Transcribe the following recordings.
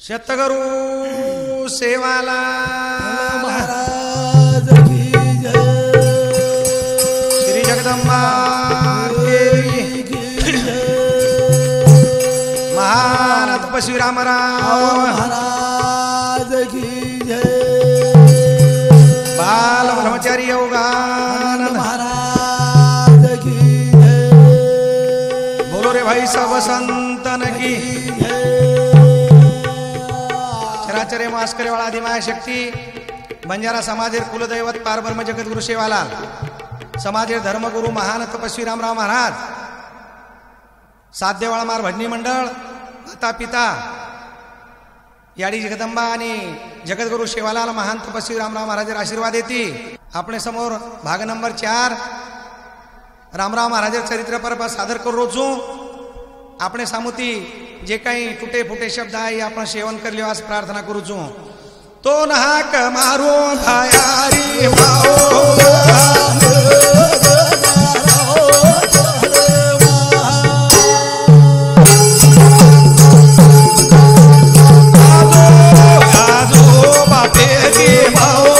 शतगुरु सेवाला. महाराज की जय श्री जगदंबा देवी की चराचरे मास्करेवाळा शक्ती बंजारा समाजेर कुलदैवत पारब्रह्म जगद्गुरु शेवालाल समाजेर धर्मगुरु महान तपस्वी रामराव महाराज साध्यवाळा मार भजनी मंडळ माता पिता याडी जगदंबा आणि जगद्गुरु सेवाला महान तपस्वी रामराव महाराजांचे आशीर्वाद येते. आपणे समोर भाग नंबर चार रामराव महाराज चरित्र परब सादर करू रोजू. આપણે સામુતી જે કાંઈ તૂટે ફૂટે શબ્દ આવી આપણે સેવન કરી લેવા પ્રાર્થના કરું છું તો નહાક મારો ભાયારી માઓ ગાજો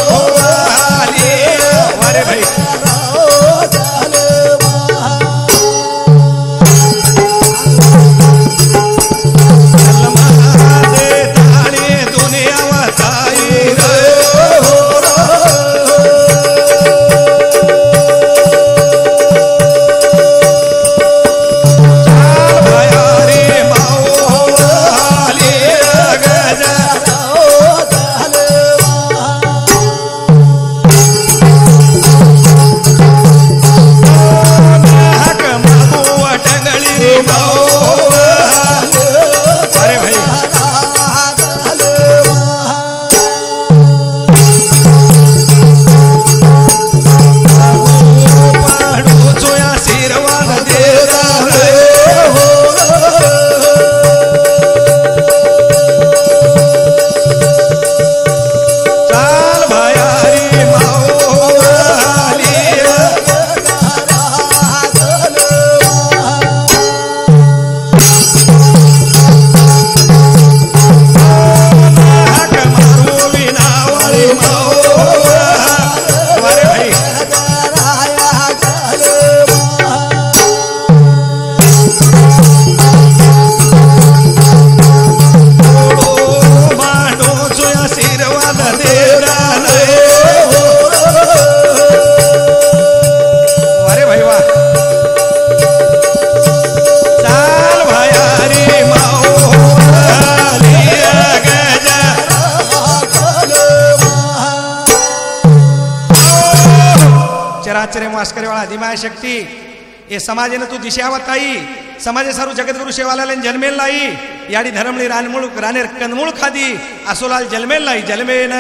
સમાજને તું દિશાવત આવી સમાજે સારું જગતગુરુ સેવાલા લઈને જન્મેલ લાઈ યાડી ધરમણી રાનમૂળ રાનેર કંદમૂળ ખાધી આસોલાલ જલમેલ લાઈ જલમેન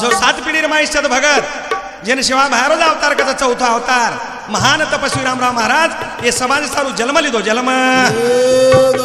જો સાત પીઢી રમાઈશ છે તો ભગત જેને સેવા બહાર જ અવતાર કરતા ચૌથો અવતાર મહાન તપસ્વી રામરાવ મહારાજ એ સમાજ સારું જન્મ લીધો જન્મ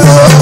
રે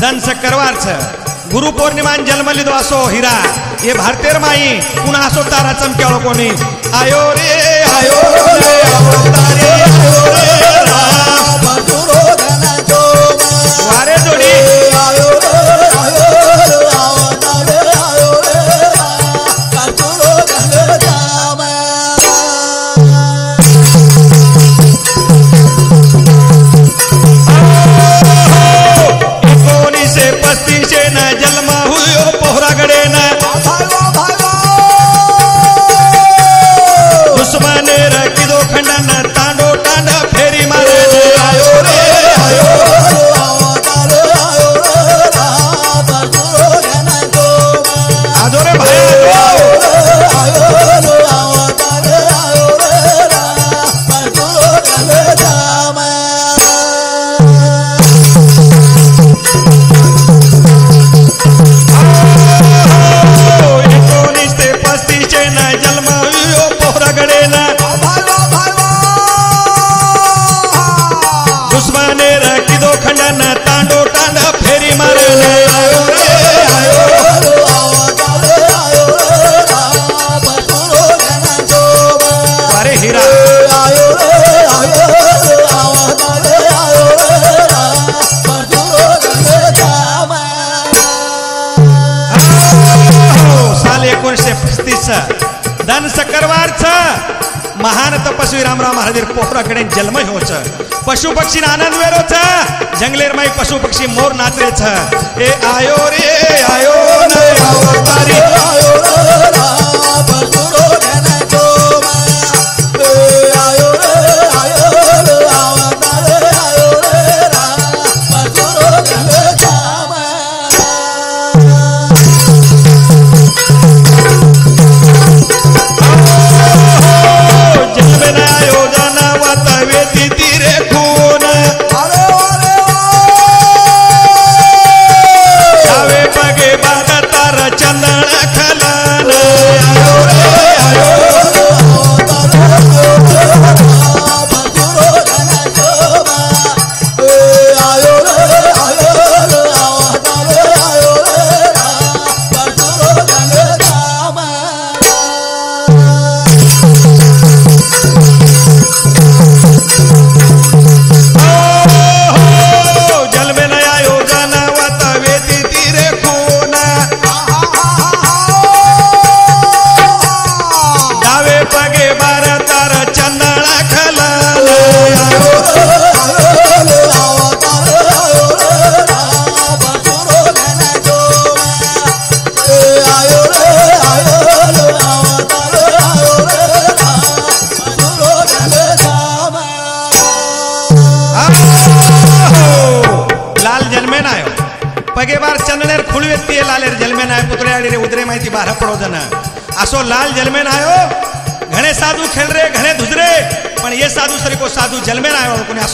धन से करवार से गुरु पौर्णिमान जन्म लिदो असो हिरा ये भारतेर माई पुन्हा असो तारा चमक्याळो कोणी. आयो रे आयो रे अवतारे आयो रे राम. वारे जोडी. ಮಹದಿರ್ ಪೋಪುರ ಕಡೆ ಜಲ್ಮೈ ಹೋಚ ಪಶು ಪಕ್ಷಿ ಆನಂದ ವೇರೋ ಛ ಜಂಗ್ಲೇರ್ ಮೈ ಪಶು ಪಕ್ಷಿ ಮೋರ್ ನಾಚರೆ ಛ ಏ ಆಯೋ ರೇ ಆಯೋ ನೈ ಅವತಾರಿ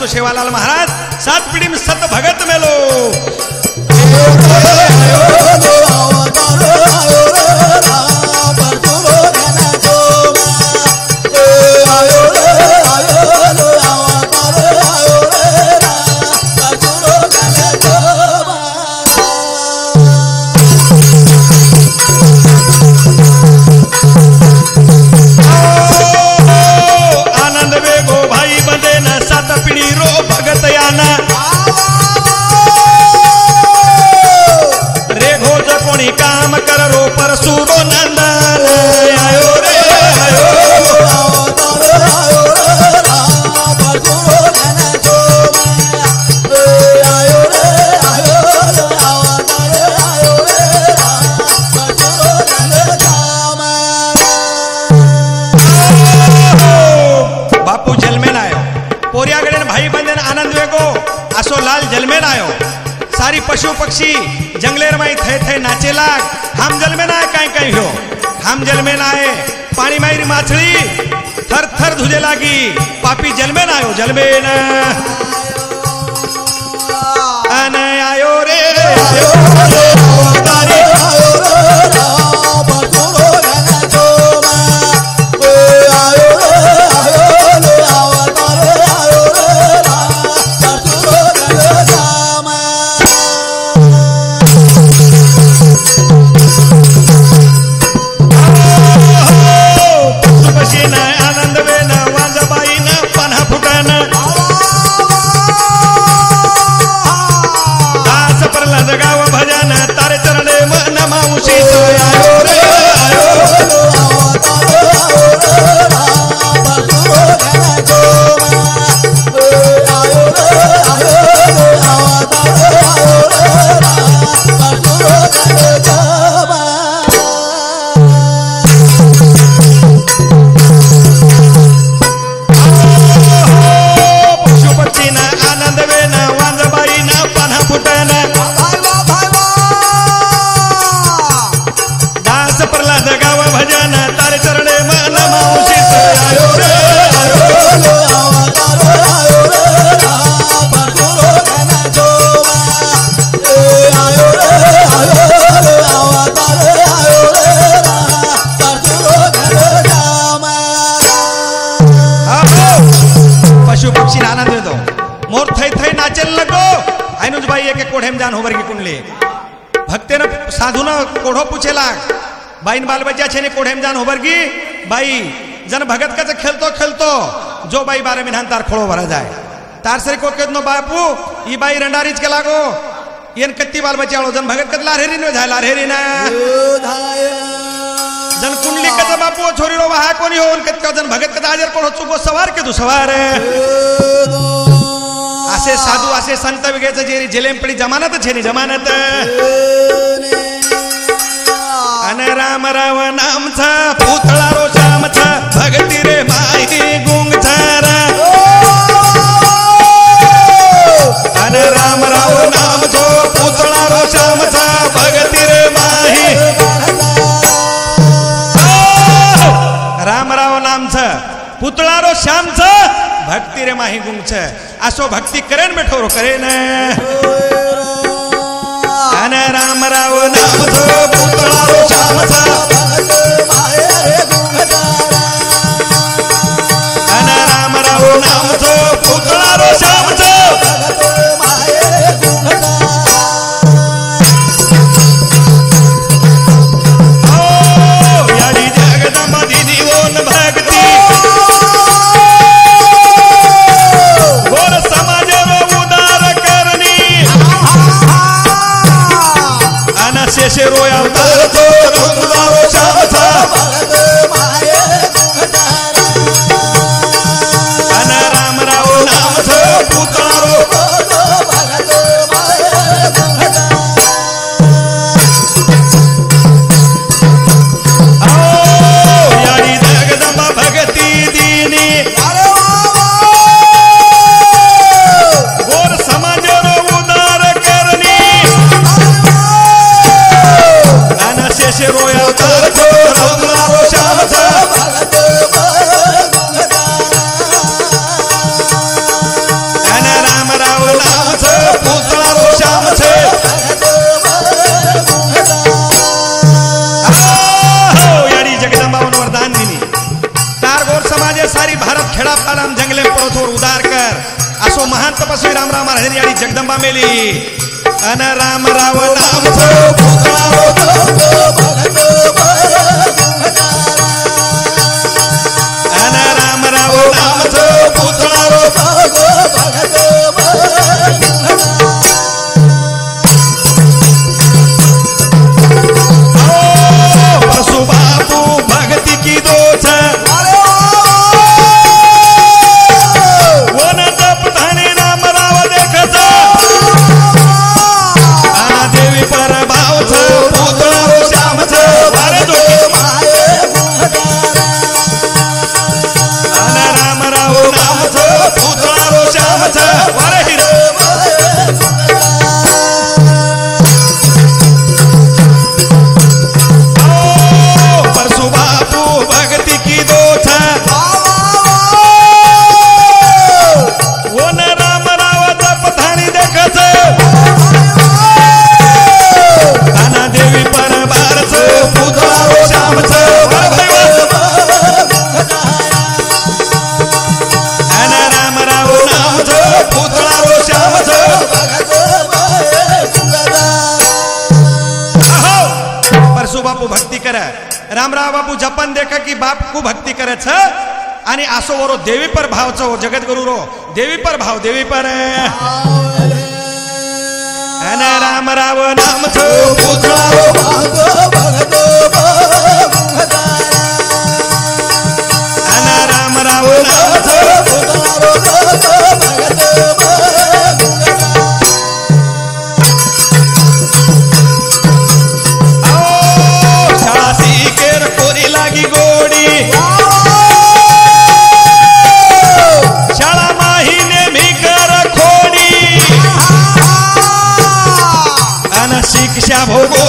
शेवालाल महाराज. की पापी जलमे ना आयो जलमे ना પૂછેલા બાઈન બાલ બચ્યા છે ને કોઢેમ જાન હોવર કી બાઈ જન ભગત કચ ખેલતો ખેલતો જો બાઈ બારે મિનાન તાર ખોળો ભરા જાય તાર સરી કોકેત નો બાપુ ઈ બાઈ રંડારી જ કે લાગો ઈન કત્તી બાલ બચ્યાળો જન ભગત કત લારેરી નો જાય લારેરી ના જન કુંડલી કચ બાપુ છોરી રો વાહા કોની હોન કત જન ભગત કત હાજર કોળો ચુકો સવાર કે તું સવારે આસે સાધુ આસે સંત વિગે છે જેરી જેલેમ પડી જમાનત છે ની જમાનત मान राम रावण छा पुतळा रोशामचा भगती रे माई गुंगछारा अन राम राव नाम छो पुतला रो पुतळा छा भगती रे माही. राम रावण आमचा पुतळा रो श्यामच भक्ती रे माही गुंग गुंगछ असो भक्ती करेन बेठो करेन. राम धो पुतळा श्यामचा. ج رويا યાડી કે બાપ કુ ભક્તિ કરે છે અને આસો વરો દેવી પર ભાવ છે જગત ગુરુ રો દેવી પર ભાવ દેવી પર અને રામ રાવ નામ છે પૂતળારો અને રામ રાવ નામ છે 家婆。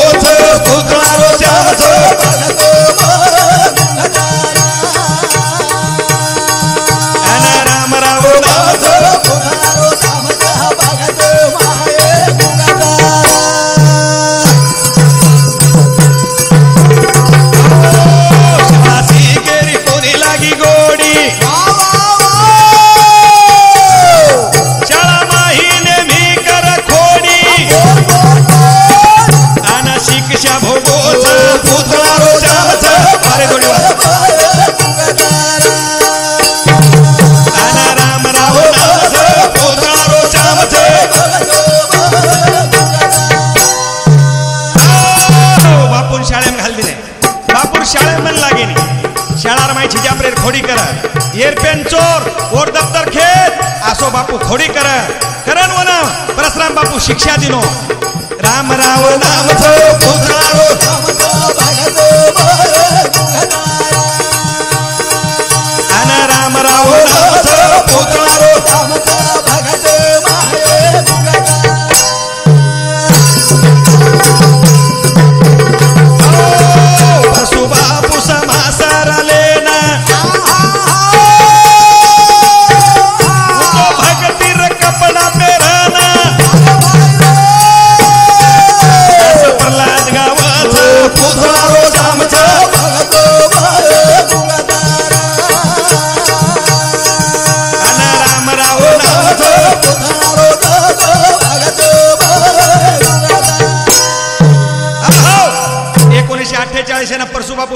वोट दफ्तर खेत आसो बापू खोडी कर करण वन परशुराम बापू शिक्षा दिनो राम राव नामचो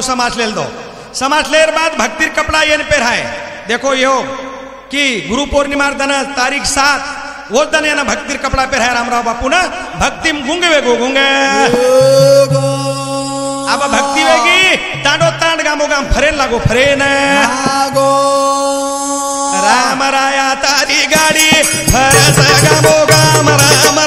ना परशुबापू समाजलेल दो समाजलेर बाद भक्तीर कपड़ा येन पेर है देखो यो कि गुरु पौर्णिमा दन तारीख सात वो दन ना भक्तीर कपड़ा पेर है रामराव बापू ना। भक्ती गुंगे वेगो गुंगे। अब भक्ती वेगी तांडो तांड गामो गाम फरेन लागो फरेन राम राया तारी गाडी फरस गामो गाम राम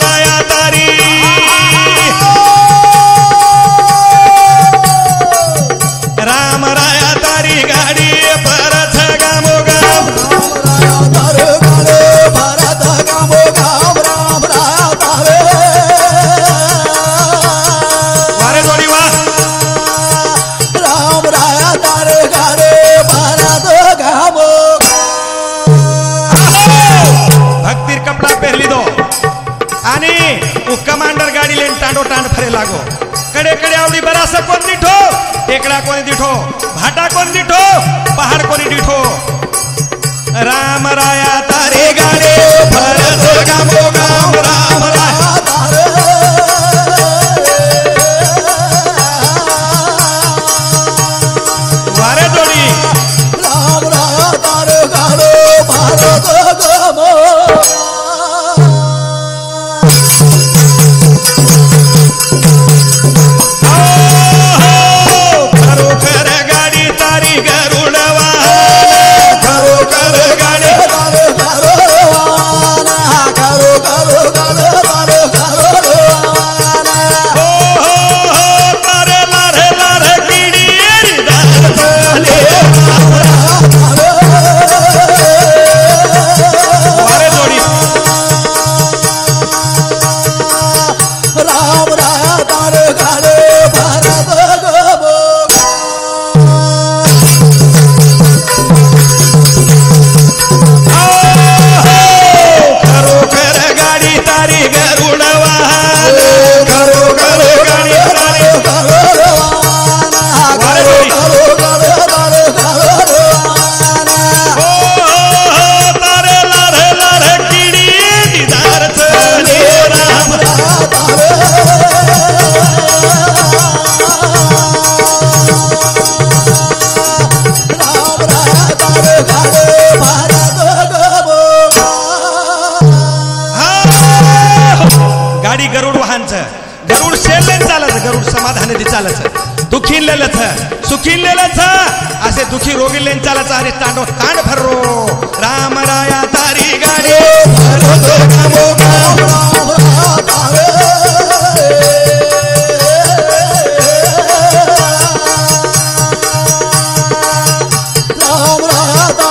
कमांडर गाडी लेन टांडो टांड फरे लागो। कडे कडे आवडी बरासा कोण दिठो? टेकडा कोणी दिठो? भाटा कोन दिठो? पहाड कोणी दिठो? राम राया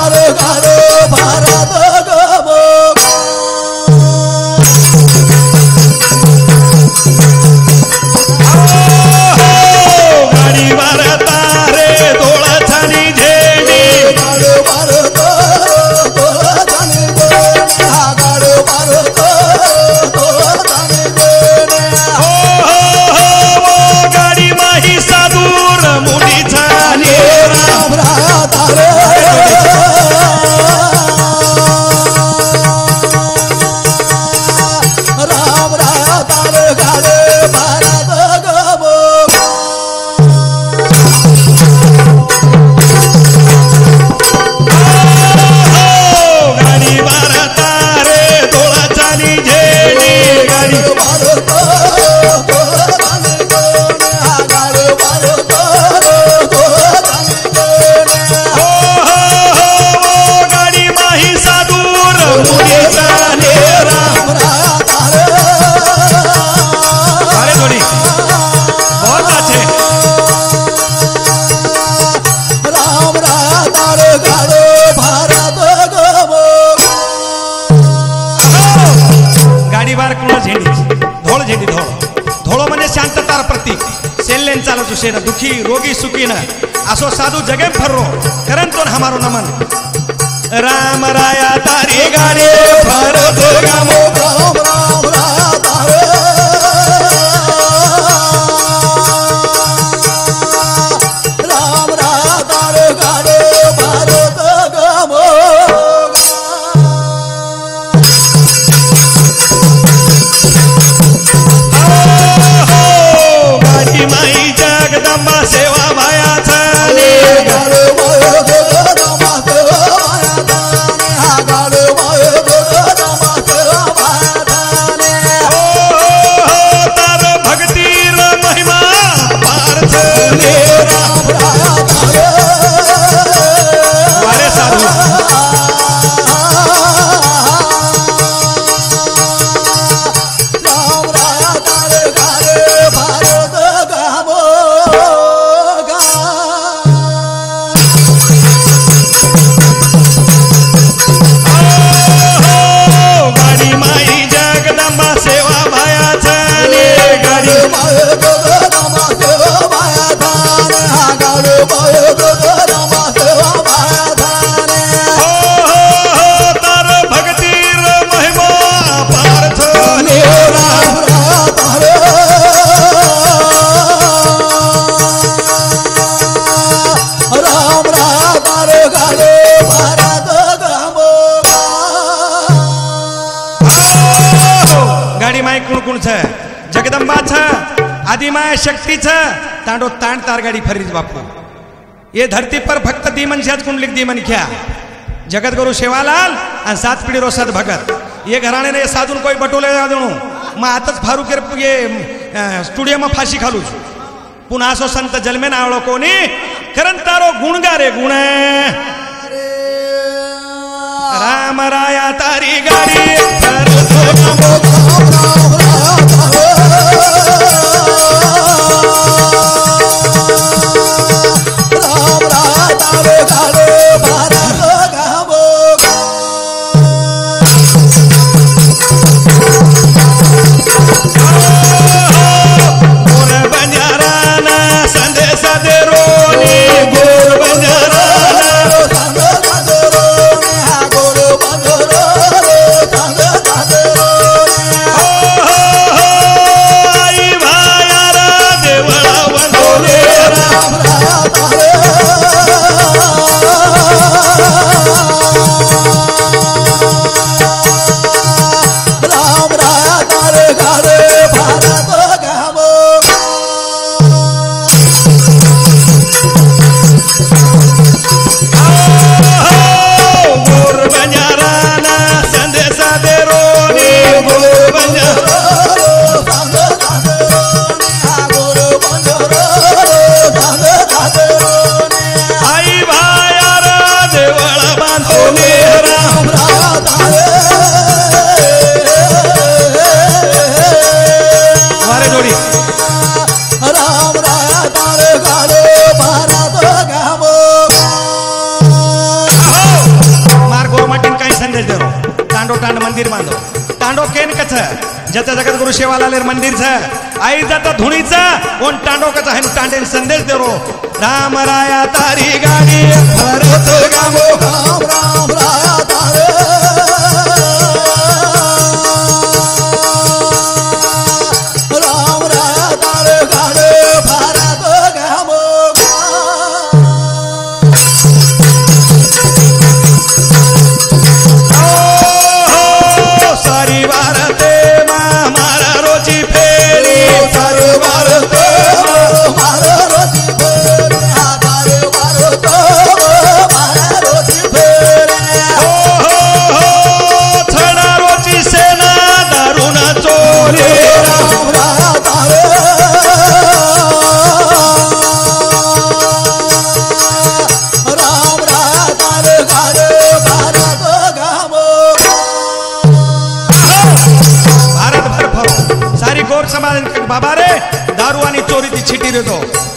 भारत साधु जगे भर रो करें तो हमारो नमन। राम राया तारी गाड़े भारत तो रामो भारत तो माई जगदम्बा सेवा माया। तार गाड़ी फरीज बापू. ये धरती पर भक्त दीमन से कुंडलिक दीमन क्या? जगत गुरु शेवालाल आणि सात पिढी रोसात भगत. ये घराण्याने साधून कोई बटोले देणू. मग आताच फारूक ये स्टुडिओ फाशी खालू पुन्हा असो संत जन्मे नावळो कोणी. कारण तारो गुणगा रे गुण. राम राया तारी गारी ग्वालेर मंदिर छ आई जाता धुणी छ उन टांडो का चाहे टांडे संदेश दे रो राम राया तारी गाड़ी भरो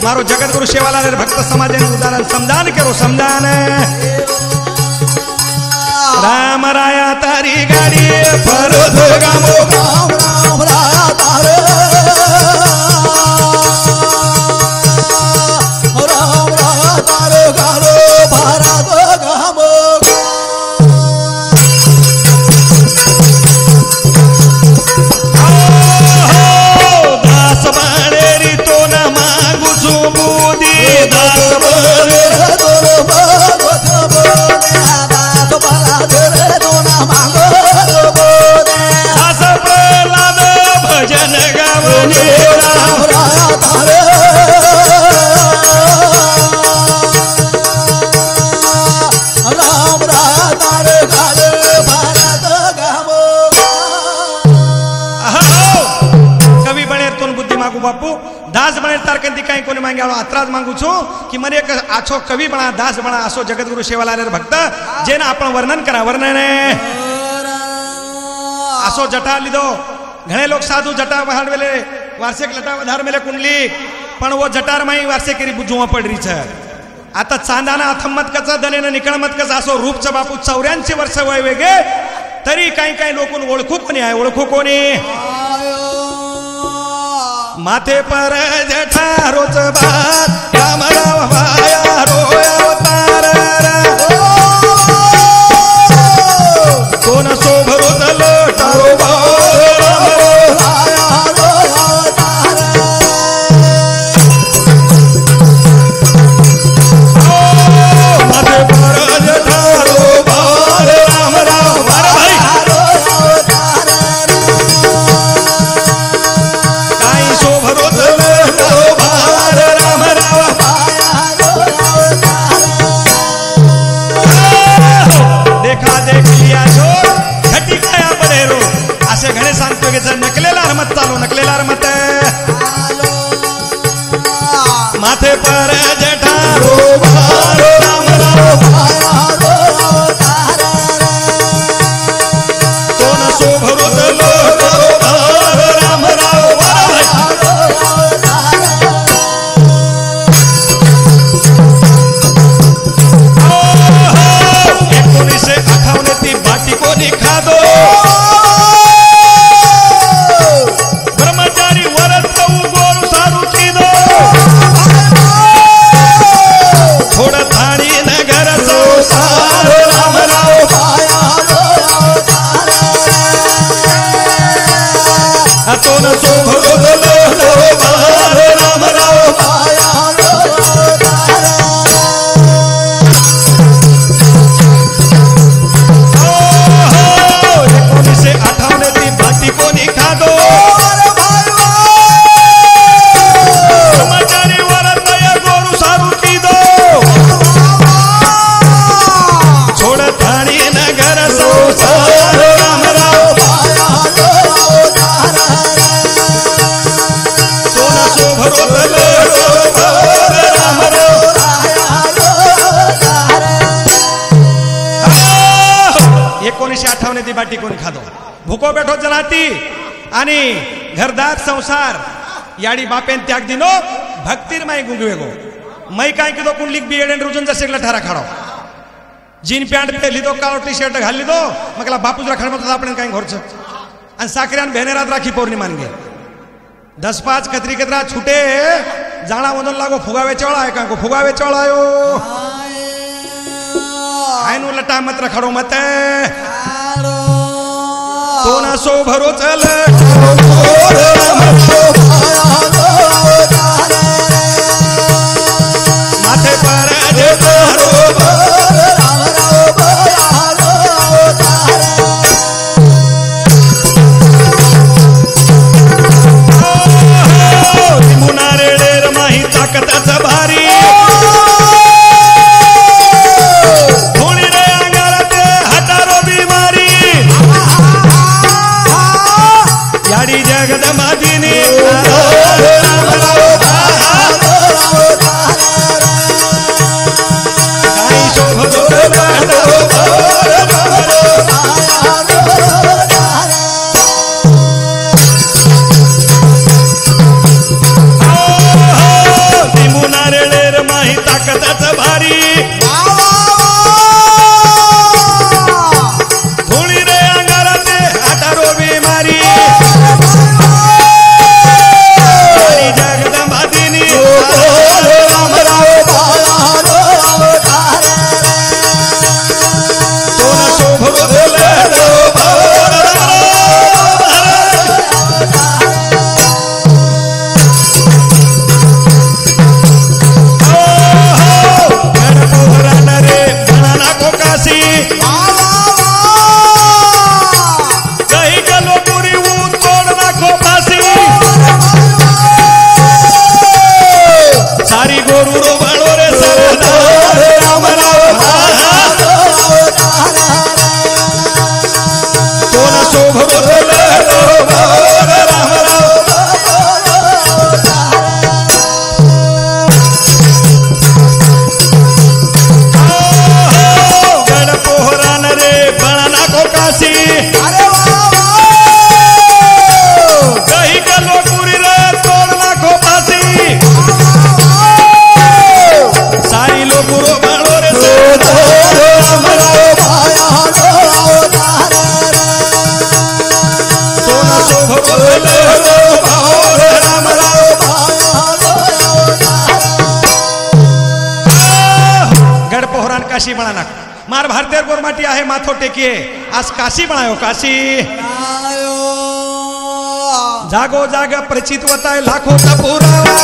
મારો જગતગુરુ સેવાલાલ ભક્ત સમાજનું ઉદાહરણ સમદાન કરો સમદાન માંગે આવો આત્રાજ માંગુ છું કે મને એક આછો કવિ બના દાસ બના આસો જગતગુરુ સેવાલાલ ભક્ત જેને આપણ વર્ણન કરા વર્ણને આસો જટા લીધો ઘણે લોક સાધુ જટા વહાડ વેલે વાર્ષિક લટા વધાર મેલે કુંડલી પણ વો જટાર માં વાર્ષિક કરી જોવા પડી છે आता चांदाना अथम्मत कचा दनेनं निकळमत कचा असो रूपचं बापू चौऱ्याऐंशी वर्ष वय वेगे तरी काही काही लोक ओळखू कोणी आहे ओळखू कोणी माथे पर जठारोच बात रामराव वाया रोया तार एकोणीसशे अठ्ठावन्न ती बाटी कोणी खादो? भुको बेठो जनाती आणि घरदार संसार याडी बापेन त्याग दिनो भक्तीर माई गुंगवेगो मै काय किदो कुंडलीक बी एडेन रुजून जसे ठरा खाडो. जीन पॅन्ट पे लिदो काळो टी शर्ट घाल तो मग बापूजरा म्हणतो आपण काय घरचं? आणि साखऱ्यान भेनेरात राखी पौर्णिमान घे दस पाच कत्री कतरा छुटे जाणा मधून लागो फुगावे चवळा आहे का फुगावे चवळा आयो हाय नु लटा मत रखडो मत तो ना सो भरो Baba के आज काशी बनायो काशी. आयो जागो जाग प्रचित होताय लाखोचा पुरावा.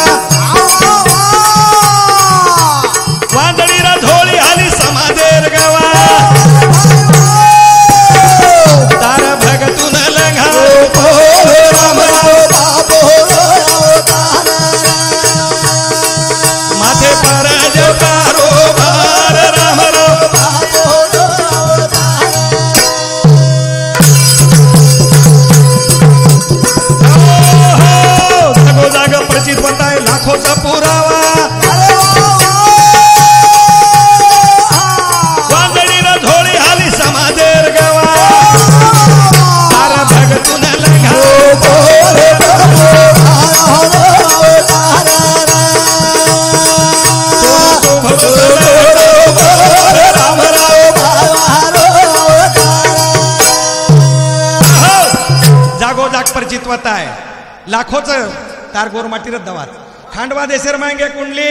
लाखोच तार गोरमाटीर दवात. खांडवा देशेर मांगे कुंडली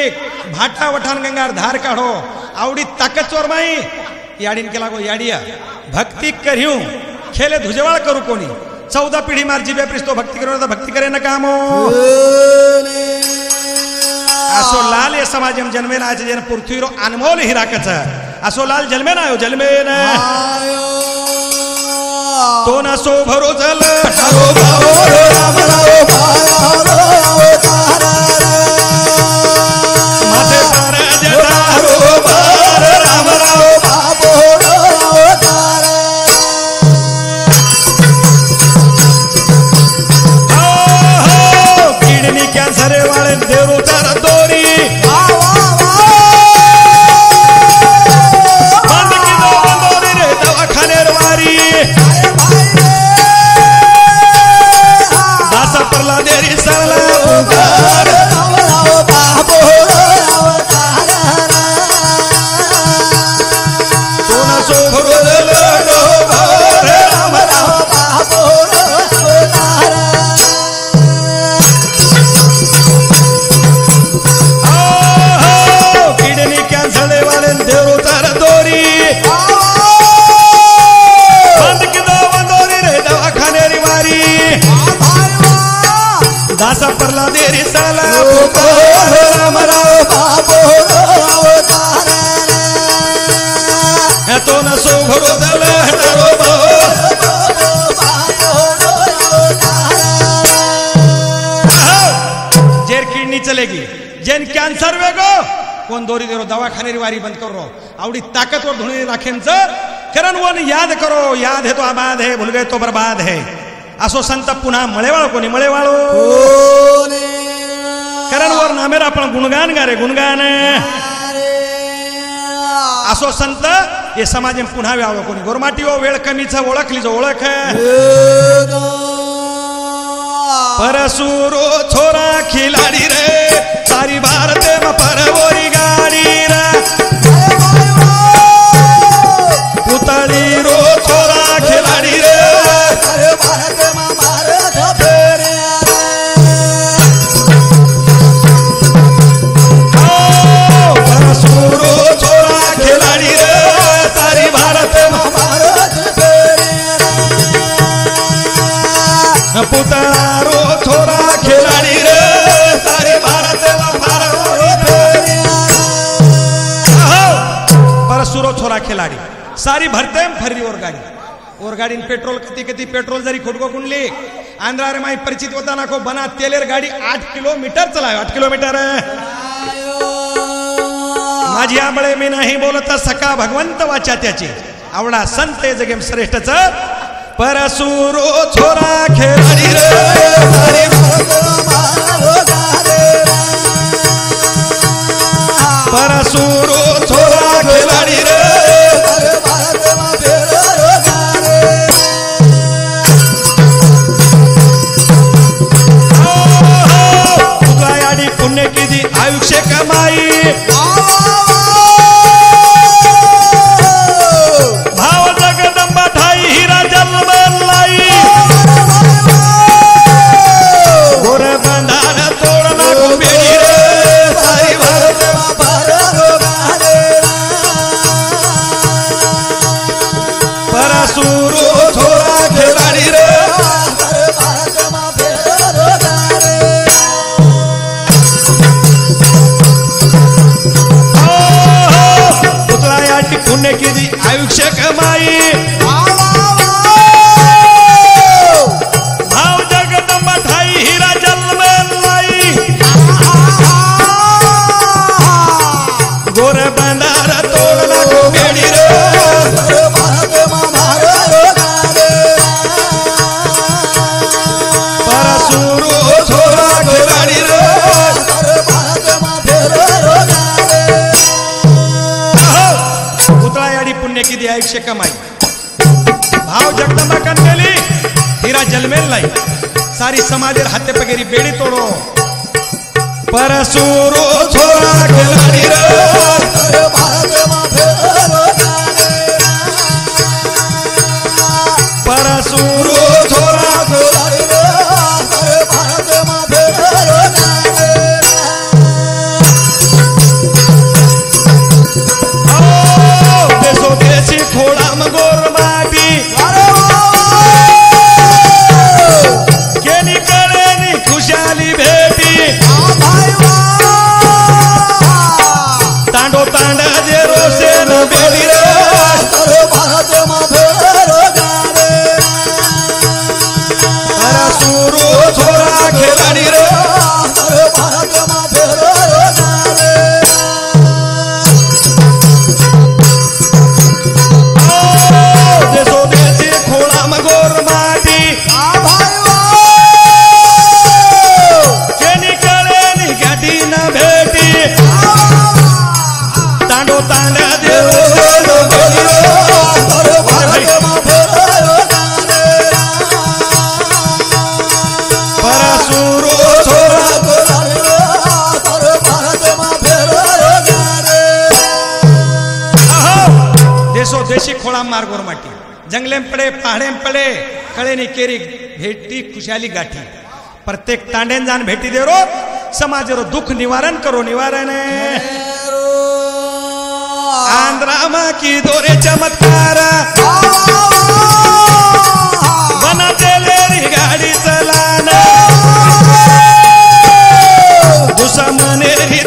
भाटा वठान गंगार धार काढो. आवडी ताकद चोर माई याडीन केला गो याडिया. भक्ती कर्यू. खेले धुजवाळ करू कोणी. चौदा पिढी मार जिबे प्रिस्तो भक्ती करू भक्ती करे ना कामो असो लाल या समाजम जन्मे ना जन पृथ्वीरो अनमोल हिराकच. असो लाल जन्मे ना जन्मे ना तो ना सो भरो जल चलेगी जेन कॅन्सर वेगो कोण दोरी देरो दवाखाने वारी बंद करो आवडी ताकतवर धुणी राखेंच कारण वन याद करो याद है तो आबाद है भूल गए तो बर्बाद है असो संत पुन्हा मळेवाळो कोणी मळेवाळो कारण वर नामेर आपण गुणगान गारे गुणगान। असो संत हे समाजे पुन्हा व्यावं कोणी. गोरमाटी ओ वेळ कमीचा ओळखली जो ओळख परसुरो छोरा खिलाडी रे. सारी भारते परवोरी गाडी रे. छोरा खिलाडी. सारी भरते फरली और गाडी और गाडी पेट्रोल कती कधी पेट्रोल जरी खुटको कुंडले आंध्रा रे माई परिचित होता ना को बना तेलेर गाडी आठ किलोमीटर चलाय. आठ किलोमीटर. माझी आंबळे मी नाही बोलत सका भगवंत वाचा त्याची. आवडा संत जगेम श्रेष्ठच. परसुरो छोरा खेळाडी रे. परसुरो माई. सारी समाधीर हत्या पगेरी बेडी तोडो। परसुरू थोरा खेळाडी कळेनी केरी भेटी खुशाली गाठी. प्रत्येक तांडेन जाण भेटी दे रो समाजेरो दुःख निवारण करो निवारण. आंध्रामा की दोरे चमत्कार. बनाते लेरी गाडी चलाना.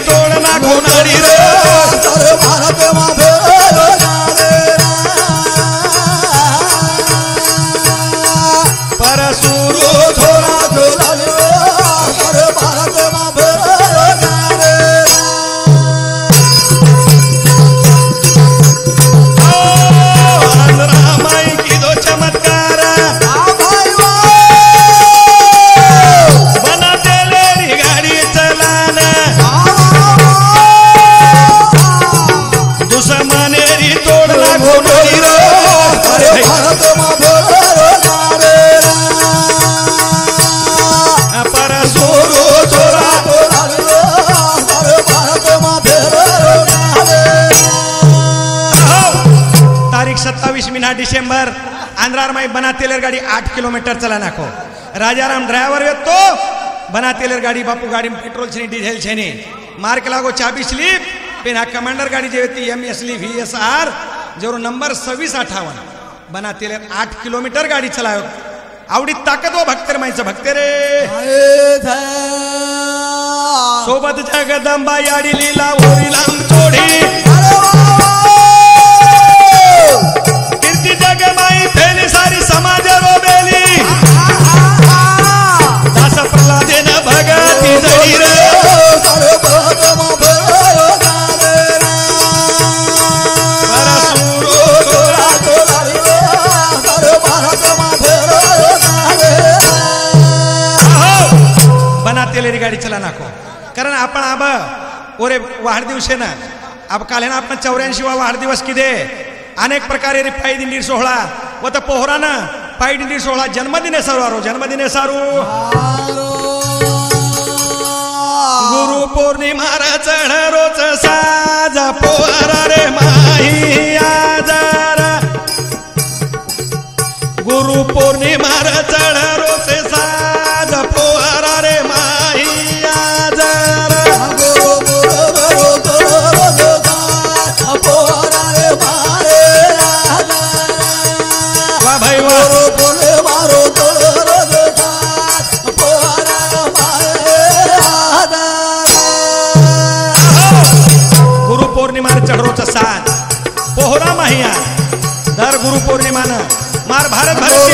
तोडना घोणारी रे. परसुरू सत्तावीस मिना डिसेंबर आंध्रारमाई बना तेलर गाडी आठ किलोमीटर चला नाखो राजाराम ड्रायव्हर येतो बना तेलर गाडी बापू गाडी पेट्रोल छेनी डिझेल छेनी. मार्क लागो चाबी स्लीप पेन हा कमांडर गाडी जे होती एम एस ली व्ही एस आर जेवढं नंबर सव्वीस अठावन बना तेलर आठ किलोमीटर गाडी चलायो. आवडी ताकद व भक्तेर माहिती भक्ते रे. सोबत जगदंबा याडी लीला होईल लांब चोडी. गाडी चला नाको कारण आपण आब ओरे वाढदिवशे ना. अब काल ना आपण चौऱ्याऐंशी वा वाढदिवस किती अनेक प्रकारे रे पायी दिंडी सोहळा. व तर पोहरानं पायी दिंडी सोहळा. जन्मदिने सारू जन्मदिने सारू. गुरु पौर्णिमा चढ रोज साज पोहरा रे माही आजार. गुरु पौर्णिमा चढ़ोच साथ पोहरा महिया. दर गुरु पौर्णिमान मार भारत भारत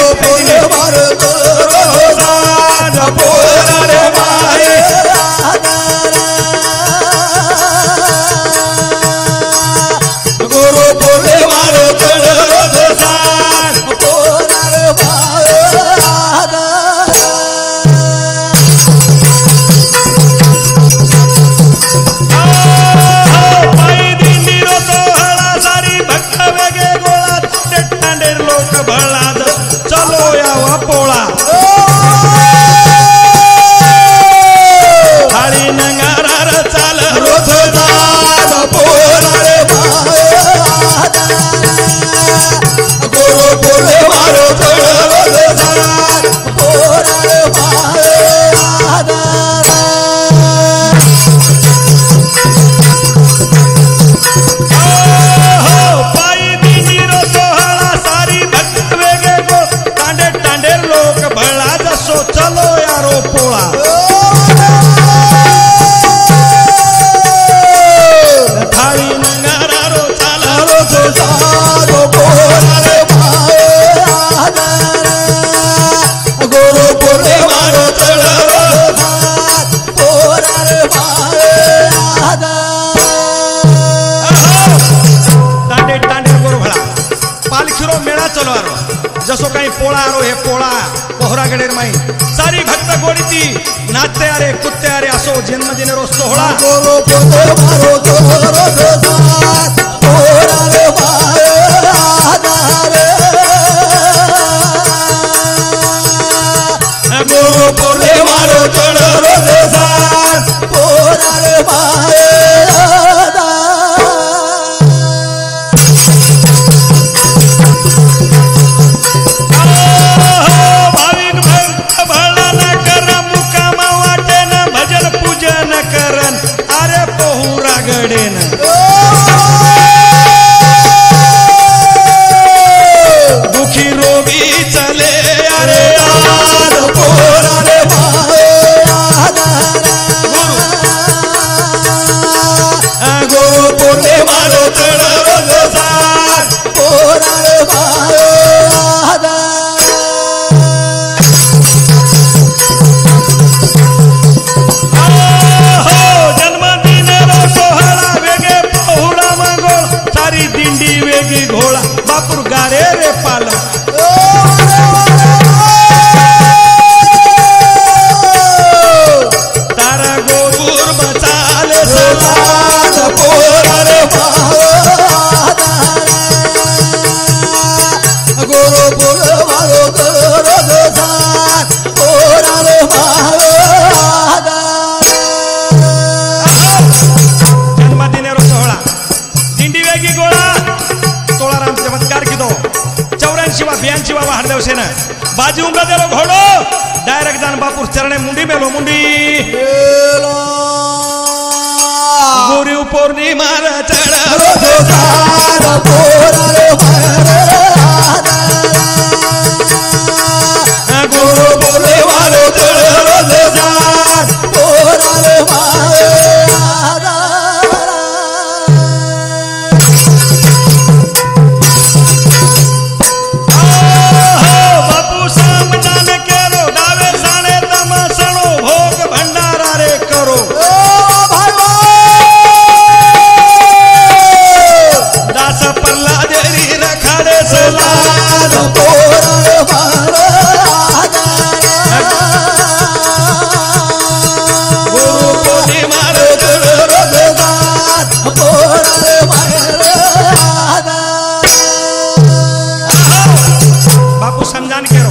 Giovanni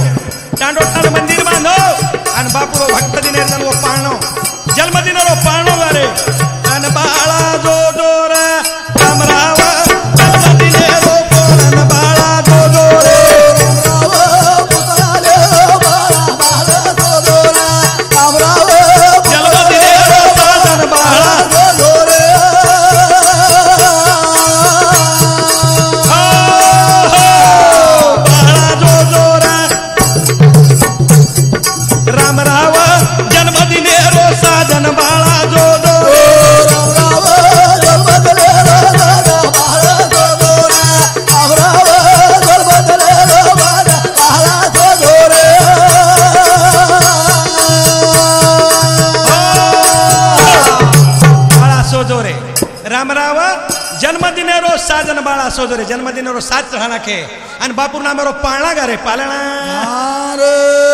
સાથ નાખે અને બાપુ ના પાળણા ગારે પાલણા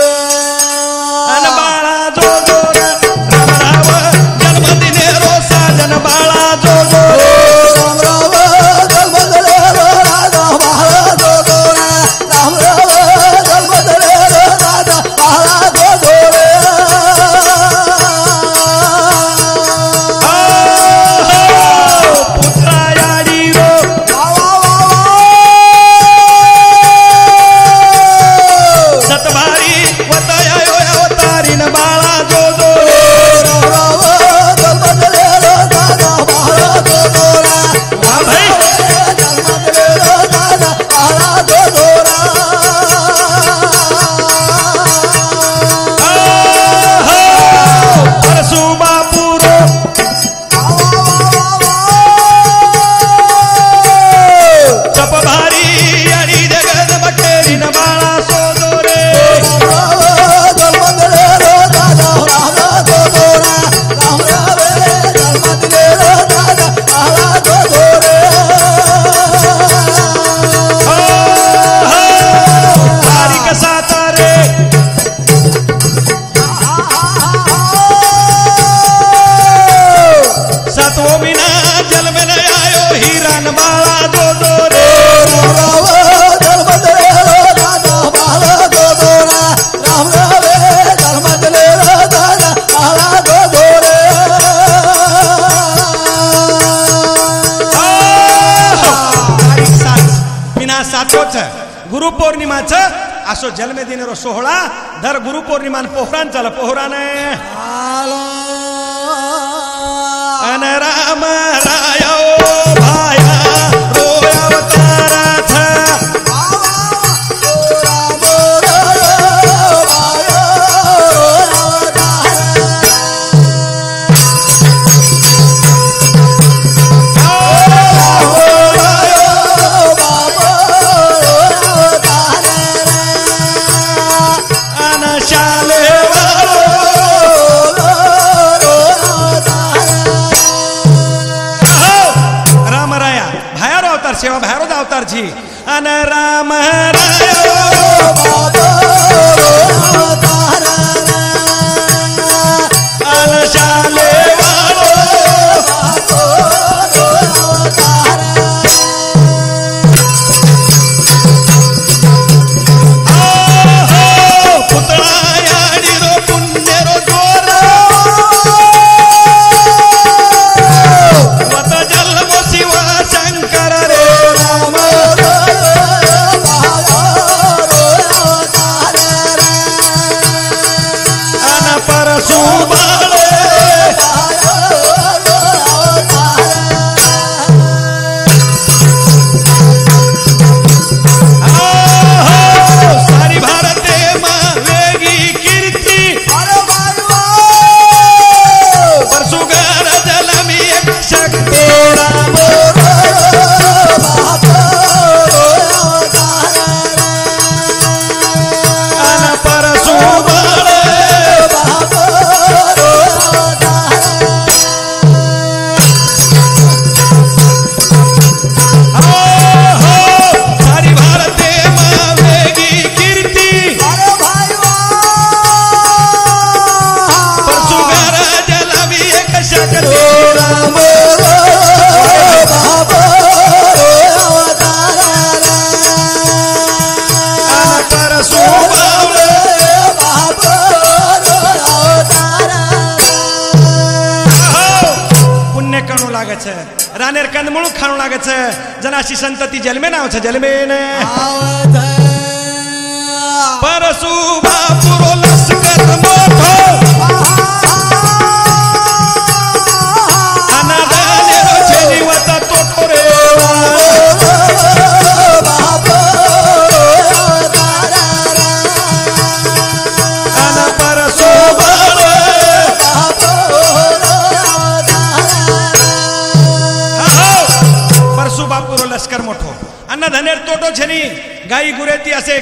असो जन्मदिन रो सोहळा दर गुरु पौर्णिमान पोहरान चाला पोहरान आहे 是。अशी संतती जन्मे नाव जलमेन जन्मेन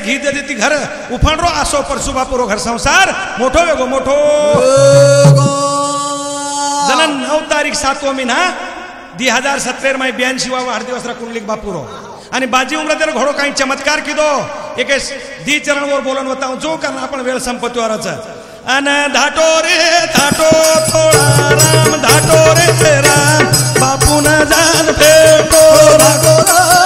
ઘી દે દેતી ઘર ઉફાણરો આસો પરસુ બાપુરો ઘર સંસાર मोठो વેગો મોટો जलन नऊ तारीख सातवा महिना दी हजार सत्तेर माई ब्याऐंशी वा हरदिवस कुंडलिक बापुरो. आणि बाजी उमरा तर घोडो काही चमत्कार किदो. एक दी चरणवर बोलन होता जो कारण आपण वेळ संपत्तीवरच अन धाटो रे धाटो थोडा राम धाटो रे राम. बापून जान फेटो राम.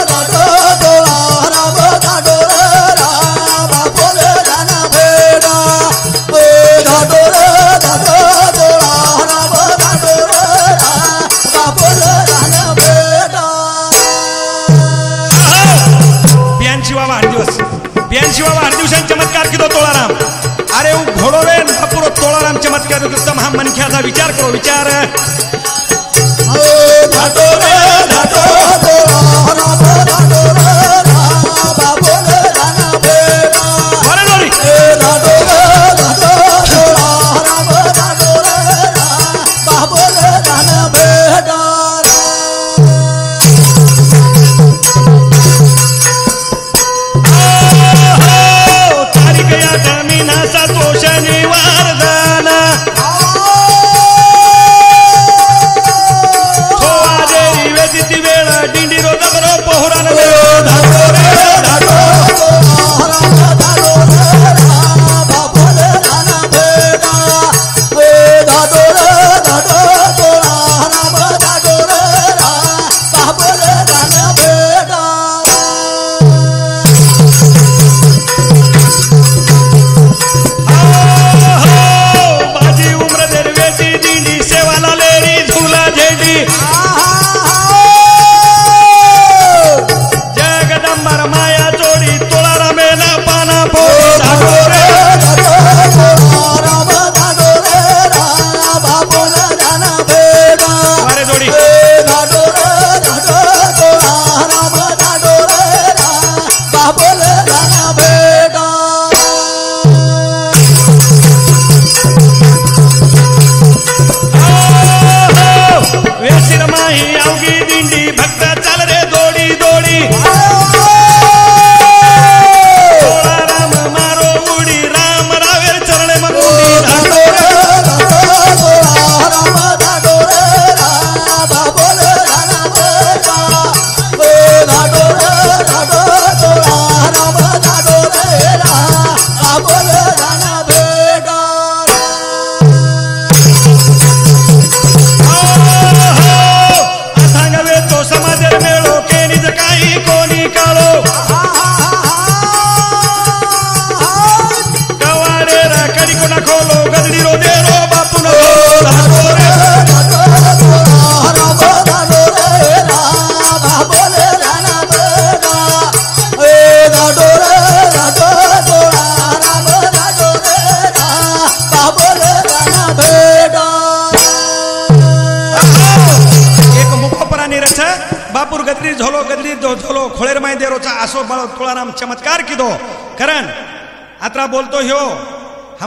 वाढदिवसान चमत्कार किदो तोळाराम. अरे उ पुरो रे बापुरो तोळाराम चमत्कार उत्तम हा मनख्याचा विचार करो विचार.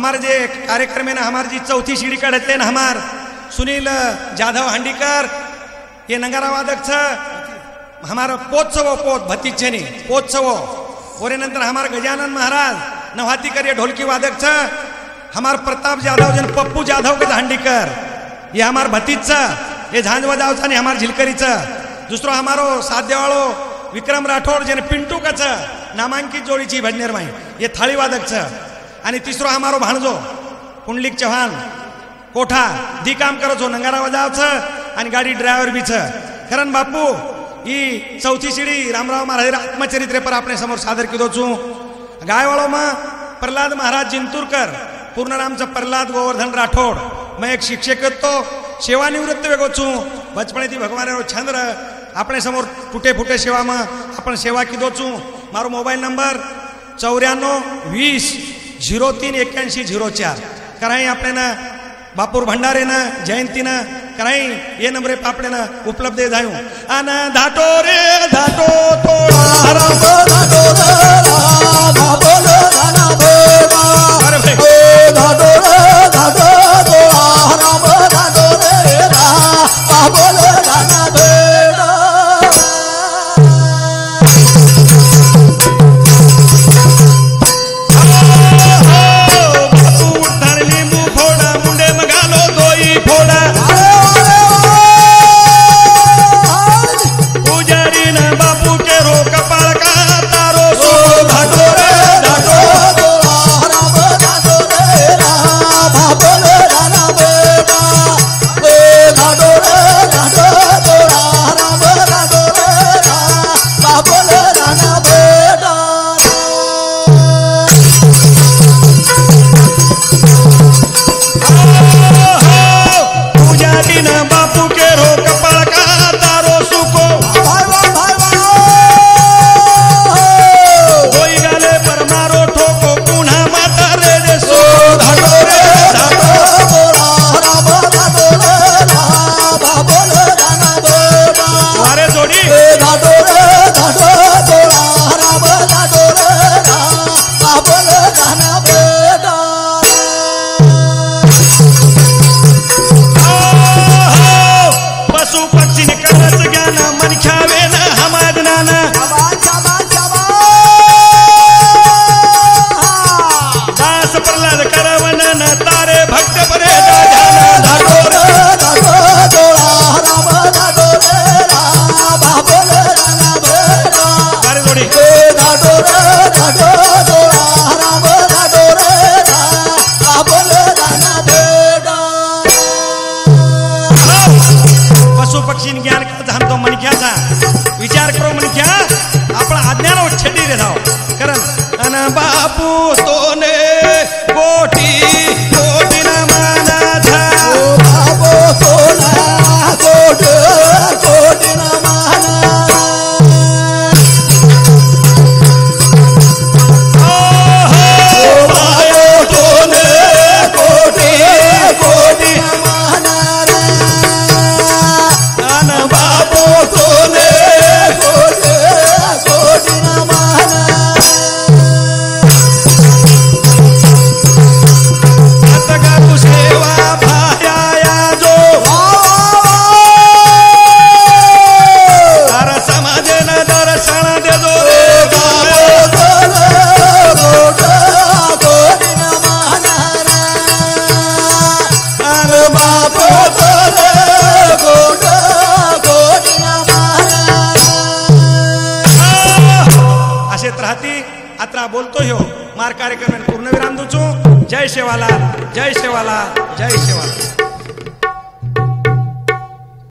हमार जे कार्यक्रम है ना हमार जी चौथी सीढ़ी काढते ना हमार। सुनील जाधव हांडीकर ये नंगारा वादक छ हमार पोत्सव पोत भतीजनी पोत्सव। ओरे नंतर हमार गजानन महाराज नवातीकर ये ढोलकी वादक छ हमार प्रताप जाधव जन पप्पू जाधव के हांडीकर ये हमार भतीज छ ये झांझ बजावचा आणि हमार झिलकरीचं दुसरो हमारो साध्यवाळो विक्रम राठोड जेने पिंटू कच नामांकित जोडीची भजनेर माई हे અને તીસરો અમારો ભાણજો પુંડલિક ચૌહાણ કોઠા ધી કામ કરો છો નંગારા વજાવ છે અને ગાડી ડ્રાઈવર બી છે ખરણ બાપુ એ સૌથી સીડી રામરાવ મહારાજ આત્મચરિત્ર પર આપણે સમોર સાદર કીધો છું ગાયવાળોમાં પ્રહલાદ મહારાજ જિંતુરકર પૂર્ણ નામ છે પ્રહલાદ ગોવર્ધન રાઠોડ મેં એક શિક્ષક હતો સેવાનિવૃત્ત વેગો છું બચપણેથી ભગવાનનો છંદ્ર આપણે સમોર તૂટે ફૂટે સેવામાં આપણે સેવા કીધો છું મારો મોબાઈલ નંબર ચોર્યાણું વીસ झिरो तीन एक्क्याऐंशी झिरो चार. कराई आपल्यानं बापूर भंडारेनं जयंतीनं कराई ये नंबरे पापड्यानं उपलब्ध जाऊ अन धाटो रे धाटो तो